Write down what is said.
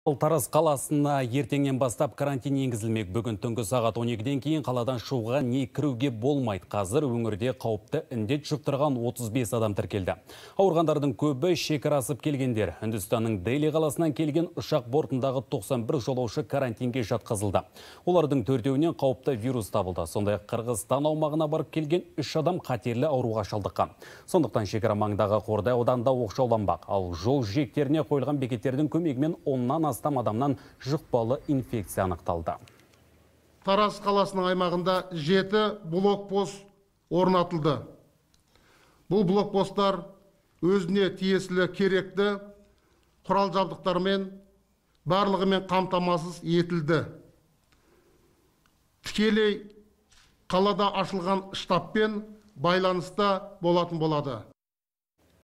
Тараз қаласына ертеңнен бастап карантин енгізілмек. Бүгін түнгі сағат 12-ден кейін қаладан шығуға не кіруге болмайды. Қазір өңірде қауіпті індет жұқтырған 35 адам тіркелді. Ауырғандардың көбі шекара асып келгендер. Үндістанның Дели қаласынан келген ұшақ бортындағы 91 жолаушы карантинге жатқызылды. Олардың төртеуінен қауіпті вирус табылды. Сондай Қырғызстан аумағына барып келген үш адам қатерлі ауруға шалдыққан. Сондықтан шекара маңдағы Қордай ауданында оқшауланбақ. Ал жол жиектеріне қойылған бекеттердің көмегімен оннан астам адамнан жұқпалы инфекция анықталды. Тараз қаласының аймағында жеті блокпост орнатылды. Бұл блокпосттар өзіне тиесілі керекті құрал жабдықтармен барлығымен қамтамасыз етілді. Тікелей қалада ашылған штабпен байланыста болатын болады